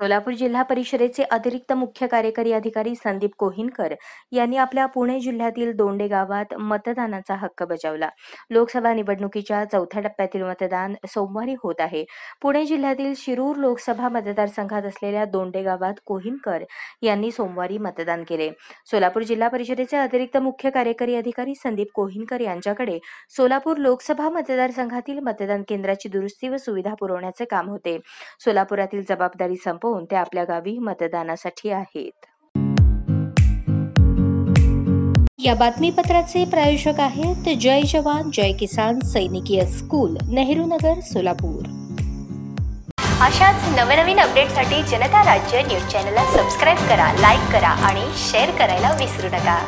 सोलापूर जिल्हा परिषदेचे अतिरिक्त मुख्य कार्यकारी अधिकारी संदीप कोहिनकर यांनी आपल्या पुणे जिल्ह्यातील दोंडे गावात मतदानाचा हक्क बजावला. लोकसभा निवडणुकीच्या चौथ्या टप्प्यातील मतदान सोमवारी होत आहे. पुणे जिल्ह्यातील शिरूर लोकसभा मतदारसंघात असलेल्या दोंडे गावात कोहिनकर यांनी सोमवारी मतदान केले. सोलापूर जिल्हा परिषदेचे अतिरिक्त मुख्य कार्यकारी अधिकारी संदीप कोहिनकर यांच्याकडे सोलापूर लोकसभा मतदारसंघातील मतदान केंद्राची दुरुस्ती व सुविधा पुरवण्याचे काम होते. सोलापुरातील जबाबदारी संपवून ते आपल्या गावी मतदानासाठी आहेत. या बातमीपत्राचे प्रायोजक आहेत जय जवान जय किसान सैनिकीय स्कूल नेहरू नगर सोलापूर. अशाच नवनवीन अपडेटसाठी जनता राज्य न्यूज चॅनलला सबस्क्राईब करा लाईक करा आणि शेअर करायला विसरू नका.